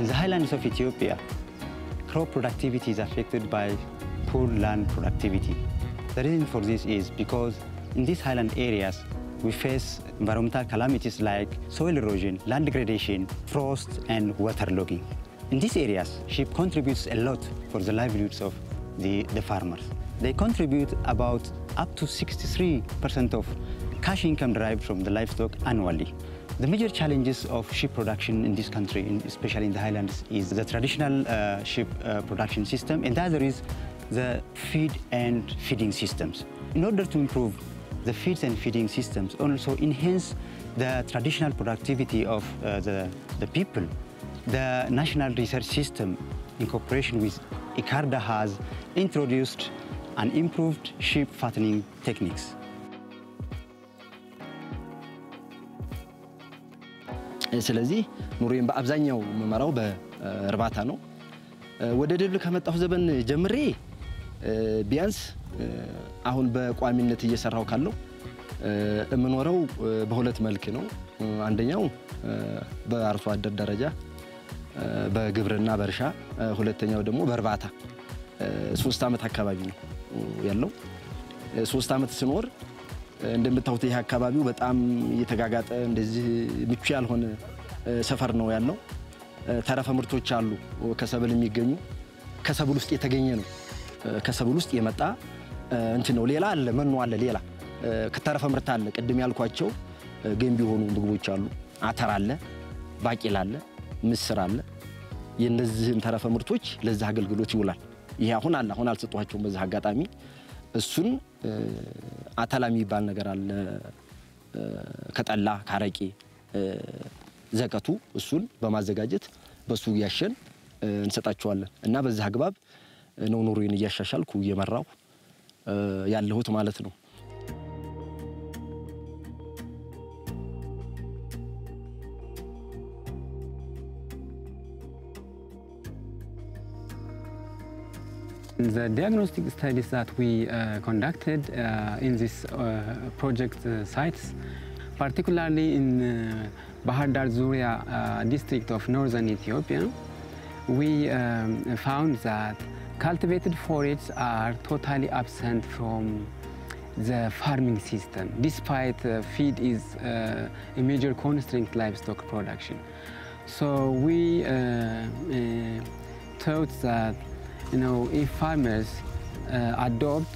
In the highlands of Ethiopia, crop productivity is affected by poor land productivity. The reason for this is because in these highland areas, we face environmental calamities like soil erosion, land degradation, frost, and waterlogging. In these areas, sheep contributes a lot for the livelihoods of the, the farmers. They contribute about up to 63% of cash income derived from the livestock annually. The major challenges of sheep production in this country, especially in the highlands, is the traditional uh, sheep uh, production system, and the other is the feed and feeding systems. In order to improve the feeds and feeding systems, and also enhance the traditional productivity of uh, the, the people, the National Research System, in cooperation with ICARDA, has introduced and improved sheep fattening techniques. ስለዚህ ኑሮዬን በአብዛኛው የምመራው በእርባታ ነው። ወደ ድል ከመጣሁ ዘመን ጀምሬ ቢያንስ አሁን በቋሚነት እየሰራው ካለው የምኖረው በሁለት መልክ ነው። አንደኛው በአርሶ አደር ደረጃ በግብርና በእርሻ፣ ሁለተኛው ደግሞ በእርባታ ሶስት ዓመት አካባቢ ነው ያለው። ሶስት ዓመት ስኖር እንደምታዩት ይህ አካባቢው በጣም እየተጋጋጠ እንደዚህ ምቹ ያልሆነ ሰፈር ነው ያለው። ተረፈ ምርቶች አሉ ከሰብል የሚገኙ ከሰብል ውስጥ የተገኘ ነው። ከሰብል ውስጥ የመጣ እንትን ነው። ሌላ አለ፣ መኖ አለ፣ ሌላ ከተረፈ ምርት አለ። ቅድም ያልኳቸው ገንቢ የሆኑ ምግቦች አሉ። አተር አለ፣ ባቄላ አለ፣ ምስር አለ። የእነዚህን ተረፈ ምርቶች ለዚህ አገልግሎት ይውላል። ይሄ አሁን አለ፣ አሁን አልሰጧቸውም በዚህ አጋጣሚ እሱን አተላ የሚባል ነገር አለ። ከጠላ ከአረቄ ዘቀቱ እሱን በማዘጋጀት በሱ እያሸን እንሰጣቸዋለን እና በዚህ አግባብ ነው ኑሮዬን እያሻሻልኩ እየመራው ያለሁት ማለት ነው። The diagnostic studies that we uh, conducted uh, in this uh, project uh, sites, particularly in uh, Bahar Dar uh, district of northern Ethiopia, we um, found that cultivated forests are totally absent from the farming system, despite feed is a major constraint livestock production. So we thought that you know, if farmers uh, adopt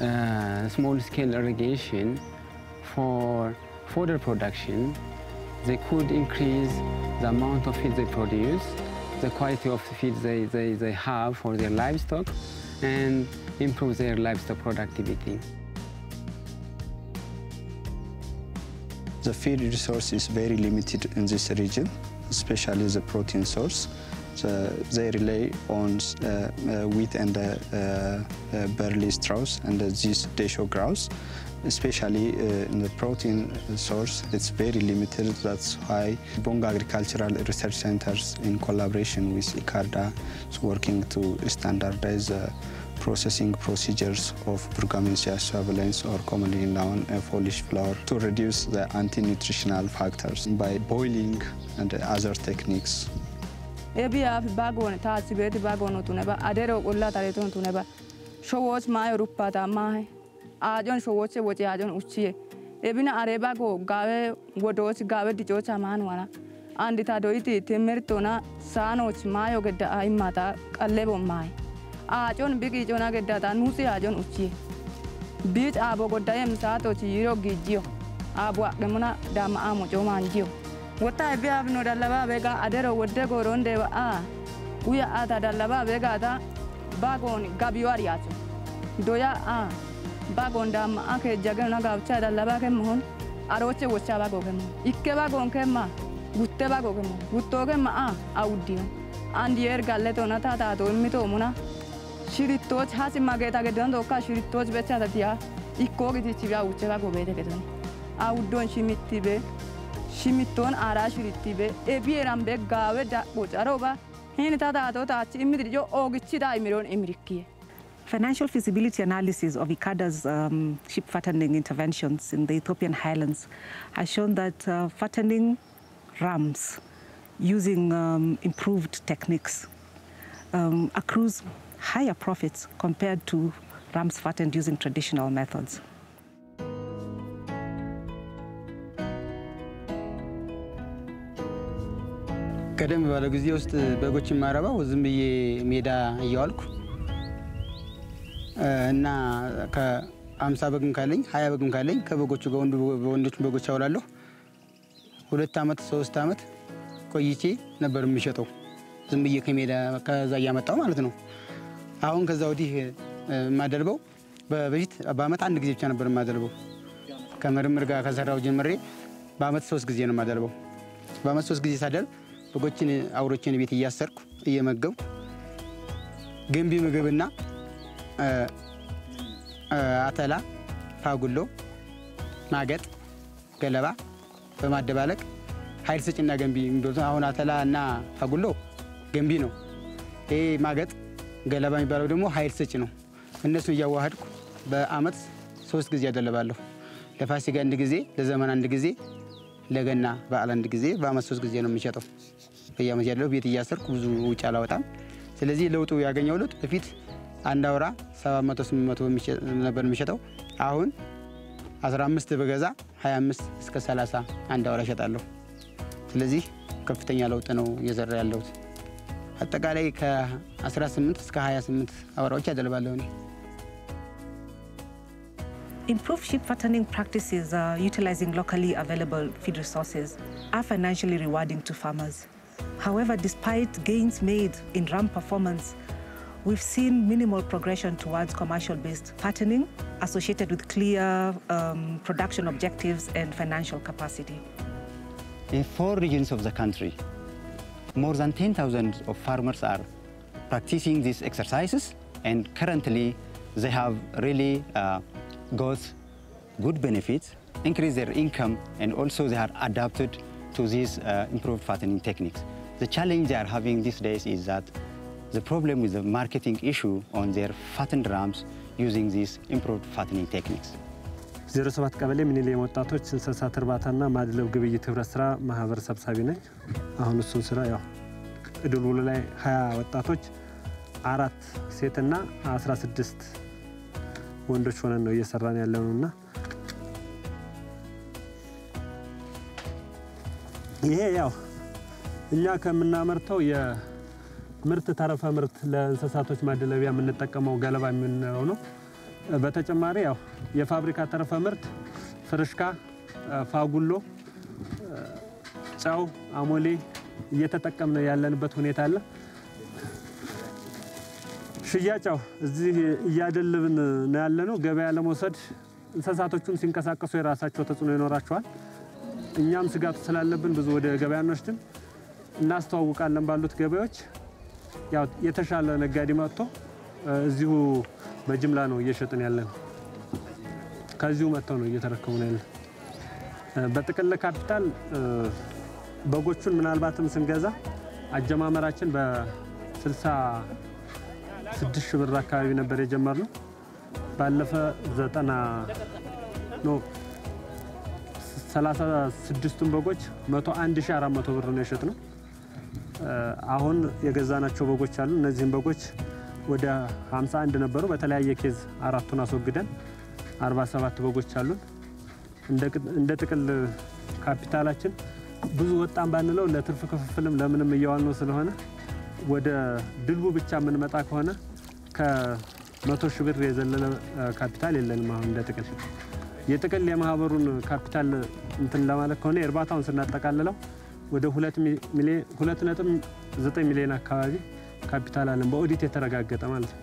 uh, small-scale irrigation for fodder production, they could increase the amount of feed they produce, the quality of the feed they, they, they have for their livestock, and improve their livestock productivity. The feed resource is very limited in this region, especially the protein source. The, they rely on uh, uh, wheat and uh, uh, barley straws and uh, these desho grouse. Especially uh, in the protein source, it's very limited. That's why Bonga Agricultural Research Centers, in collaboration with ICARDA, is working to standardize uh, processing procedures of Burgamensia suavalens or commonly known uh, Polish flour to reduce the anti-nutritional factors by boiling and other techniques. Ebiyaaf bagoon taasibeeti bagoon tuneba adero qolla tareton tuneba showoch maayo ruppata maahe aajon showoche woci aajon uchiye ebina are bago gawe wodoch gawe dicocha maan wana andita doiti timirtona saanoch maayo gedda aimata qallebo maahe aajon biqiicona geddata nusi aajon uchiye biic aabo goddayem saatochi yiro giijjiyo aabo aqemuna dama amo comaanjiyo ወታ ቢያ ብኖ ዳለባ ቤጋ አደረ ወደ ጎሮ እንደ አ ውያ አታ ዳለባ ቤጋታ ባጎን ጋቢዋር ያቱ ዶያ አ ባጎን ዳማ አከ ጀገና ጋብቻ ዳለባ ከመሆን አሮቼ ወቻ ባጎ ከመ ይከ ባጎን ከማ ጉቴ ባጎ ከመ ጉቶ ከማ አ አውዲ አንድ የር ጋለቶ ነታ ታቶ የሚቶ ሙና ሽሪቶች ሀሲማ ጌታ ገደን ዶካ ሽሪቶች በቻ ተቲያ ይኮ ግቲቺ ቢያ ውቼ ባጎ ቤተ ገደን አውዶን ሽሚቲ ቤ Financial feasibility analysis of ICADA's um, sheep fattening interventions in the Ethiopian highlands has shown that uh, fattening rams using um, improved techniques um, accrues higher profits compared to rams fattened using traditional methods. ቀደም ባለ ጊዜ ውስጥ በጎችን ማረባው ዝም ብዬ ሜዳ እየዋልኩ እና ከአምሳ በግም ካለኝ ሀያ በግም ካለኝ ከበጎቹ ጋር በወንዶቹ በጎች አውላለሁ። ሁለት ዓመት ሶስት ዓመት ቆይቼ ነበር የሚሸጠው ዝም ብዬ ከሜዳ ከዛ እያመጣው ማለት ነው። አሁን ከዛ ወዲህ የማደልበው በፊት በአመት አንድ ጊዜ ብቻ ነበር የማደልበው። ከምርምር ጋር ከሰራው ጀምሬ በአመት ሶስት ጊዜ ነው የማደልበው። በአመት ሶስት ጊዜ ሳደልብ በጎችን አውሮችን ቤት እያሰርኩ እየመገቡ ገንቢ ምግብና አተላ፣ ፋጉሎ፣ ማገጥ፣ ገለባ በማደባለቅ ኃይል ሰጭና ገንቢ የሚባሉት አሁን አተላ እና ፋጉሎ ገንቢ ነው። ይሄ ማገጥ ገለባ የሚባለው ደግሞ ኃይል ሰጭ ነው። እነሱን እያዋሃድኩ በአመት ሶስት ጊዜ ያደለባለሁ። ለፋሲካ አንድ ጊዜ፣ ለዘመን አንድ ጊዜ፣ ለገና በዓል አንድ ጊዜ፣ በአመት ሶስት ጊዜ ነው የሚሸጠው። በየአመት ያለው ቤት እያሰርኩ ብዙ ውጭ አላወጣም። ስለዚህ ለውጡ ያገኘው ለውጥ በፊት አንድ አውራ 700 800 ነበር የሚሸጠው። አሁን 15 በገዛ 25 እስከ 30 አንድ አውራ እሸጣለሁ። ስለዚህ ከፍተኛ ለውጥ ነው እየዘራ ያለሁት። አጠቃላይ ከ18 እስከ 28 አውራዎች ያደልባለሁ እኔ። Improved sheep fattening practices uh, utilizing locally available feed resources are financially rewarding to farmers. However, despite gains made in ram performance, we've seen minimal progression towards commercial-based fattening associated with clear um, production objectives and financial capacity. In four regions of the country, more than 10,000 of farmers are practicing these exercises and currently they have really uh, got good benefits, increase their income and also they are adapted to these uh, improved fattening techniques. The challenge they are having these days is that the problem with the marketing issue on their fattened rams using these improved fattening techniques. 07 ቀበሌ ሚኒሊየም ወጣቶች እንስሳት እርባታና ማድለብ ግብይት ህብረት ስራ ማህበር ሰብሳቢ ነኝ። አሁን እሱን ስራ ያው እድሉ ላይ 20 ወጣቶች አራት ሴትና 16 ወንዶች ሆነን ነው እየሰራን ያለው እና ይሄ ያው እኛ ከምናመርተው የምርት ተረፈ ምርት ለእንስሳቶች ማደለቢያ የምንጠቀመው ገለባ የምንለው ነው። በተጨማሪ ያው የፋብሪካ ተረፈ ምርት ፍርሽካ፣ ፋጉሎ፣ ጨው፣ አሞሌ እየተጠቀምን ያለንበት ሁኔታ አለ። ሽያጫው እዚህ እያደልብን ነው ያለነው። ገበያ ለመውሰድ እንስሳቶቹን ሲንቀሳቀሱ የራሳቸው ተጽዕኖ ይኖራቸዋል። እኛም ስጋቱ ስላለብን ብዙ ወደ ገበያ እንወስድም እናስተዋውቃለን። ባሉት ገበያዎች ያው የተሻለ ነጋዴ መጥቶ እዚሁ በጅምላ ነው እየሸጥን ያለን። ከዚሁ መጥተው ነው እየተረከቡ ነው ያለን። በጥቅል ካፒታል በጎቹን ምናልባትም ስንገዛ አጀማመራችን በ66 ሺህ ብር አካባቢ ነበር የጀመርነው። ባለፈ ዘጠና ኖ 36ቱን በጎች 101400 ብር ነው የሸጥነው። አሁን የገዛናቸው በጎች አሉ። እነዚህም በጎች ወደ 51 ነበሩ። በተለያየ case አራቱን አስወግደን 47 በጎች አሉን። እንደ ጥቅል ካፒታላችን ብዙ ወጣን ባንለው ለትርፍ ክፍፍልም ለምንም እየዋልነው ስለሆነ ወደ ድልቡ ብቻ የምንመጣ ከሆነ ከመቶ ሺህ ብር የዘለለ ካፒታል የለንም። አሁን እንደ ጥቅል የጥቅል የማህበሩን ካፒታል እንትን ለማለት ከሆነ የእርባታውን ስናጠቃልለው ወደ ሁለት ነጥብ ዘጠኝ ሚሊዮን አካባቢ ካፒታል አለን በኦዲት የተረጋገጠ ማለት ነው።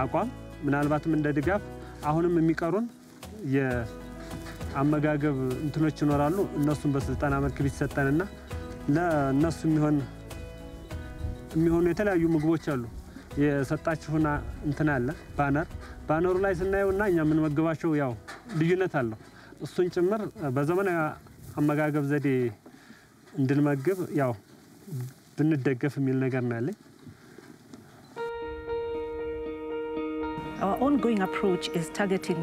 አቋም ምናልባትም እንደ ድጋፍ አሁንም የሚቀሩን የአመጋገብ እንትኖች ይኖራሉ። እነሱን በስልጠና መልክ ቢሰጠንና ለእነሱ የሚሆን የሚሆኑ የተለያዩ ምግቦች አሉ። የሰጣችሁን እንትን አለ ባነር ባነሩ ላይ ስናየው እና እኛ የምንመግባቸው ያው ልዩነት አለው። እሱን ጭምር በዘመናዊ አመጋገብ ዘዴ እንድንመግብ ያው ብንደገፍ የሚል ነገር ነው ያለኝ። Our ongoing approach is targeting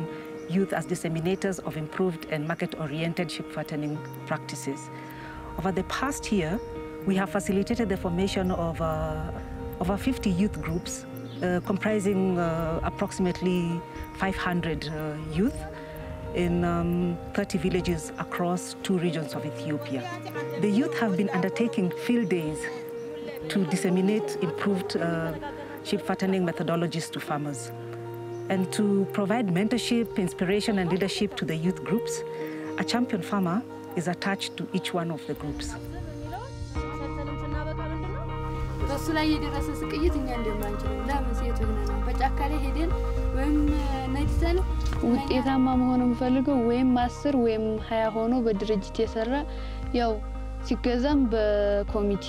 youth as disseminators of improved and market-oriented sheep fattening practices. Over the past year, We have facilitated the formation of uh, over 50 youth groups uh, comprising uh, approximately 500 uh, youth in um, 30 villages across two regions of Ethiopia. The youth have been undertaking field days to disseminate improved uh, sheep fattening methodologies to farmers and to provide mentorship, inspiration, and leadership to the youth groups. A champion farmer is attached to each one of the groups. በሱ ላይ የደረሰ ስቅይት እኛ እንደማንችለው ለምን ሴቶች ነን። በጫካ ላይ ሄደን ወይም ነድተን ውጤታማ መሆን የምፈልገው ወይም አስር ወይም ሀያ ሆኖ በድርጅት የሰራ ያው ሲገዛም በኮሚቴ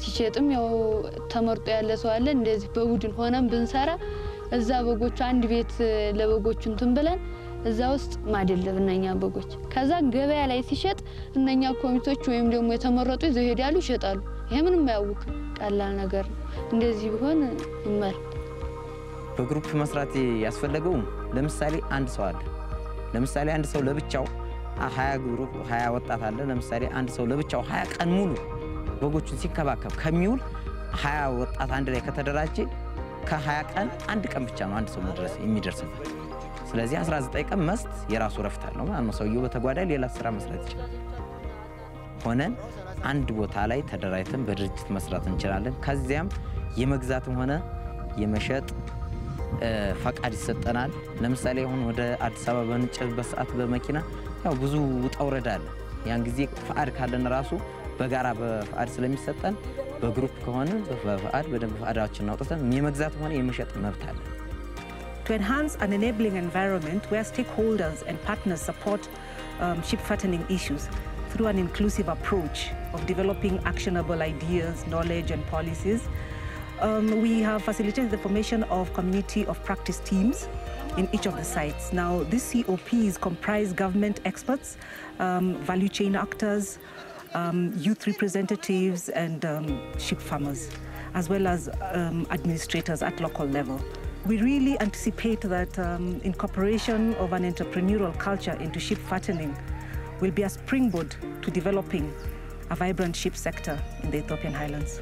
ሲሸጥም ያው ተመርጦ ያለ ሰው አለ። እንደዚህ በቡድን ሆነን ብንሰራ እዛ በጎቹ አንድ ቤት ለበጎቹ እንትን ብለን እዛ ውስጥ ማደለብ እነኛ በጎች ከዛ ገበያ ላይ ሲሸጥ እነኛ ኮሚቴዎች ወይም ደግሞ የተመረጡ ይዘው ይሄዳሉ፣ ይሸጣሉ። ይሄ ምንም አያውቅም፣ ቀላል ነገር ነው። እንደዚህ ቢሆን ይመር በ group መስራት ያስፈለገውም ለምሳሌ አንድ ሰው አለ። ለምሳሌ አንድ ሰው ለብቻው ሀያ group ሀያ ወጣት አለ። ለምሳሌ አንድ ሰው ለብቻው ሀያ ቀን ሙሉ በጎቹን ሲንከባከብ ከሚውል ሀያ ወጣት አንድ ላይ ከተደራጀ ከሀያ ቀን አንድ ቀን ብቻ ነው አንድ ሰው መድረስ የሚደርስበት። ስለዚህ 19 ቀን መስት የራሱ ረፍት አለው ማለት ነው። ሰውየው በተጓዳኝ ሌላ ስራ መስራት ይችላል። ሆነን አንድ ቦታ ላይ ተደራጅተን በድርጅት መስራት እንችላለን። ከዚያም የመግዛትም ሆነ የመሸጥ ፈቃድ ይሰጠናል። ለምሳሌ አሁን ወደ አዲስ አበባ በምንጭንበት ሰዓት በመኪና ያው ብዙ ውጣ ውረድ አለ። ያን ጊዜ ፈቃድ ካለን ራሱ በጋራ በፈቃድ ስለሚሰጠን በግሩፕ ከሆነ በፈቃድ በደንብ ፈቃዳችን አውጥተን የመግዛትም ሆነ የመሸጥ መብት አለ። To enhance an enabling environment where stakeholders and partners support um, sheep fattening issues through an inclusive approach of developing actionable ideas, knowledge, and policies, um, we have facilitated the formation of community of practice teams in each of the sites. Now, these COPs comprise government experts, um, value chain actors, um, youth representatives, and um, sheep farmers, as well as um, administrators at local level. We really anticipate that um, incorporation of an entrepreneurial culture into sheep fattening will be a springboard to developing a vibrant sheep sector in the Ethiopian highlands.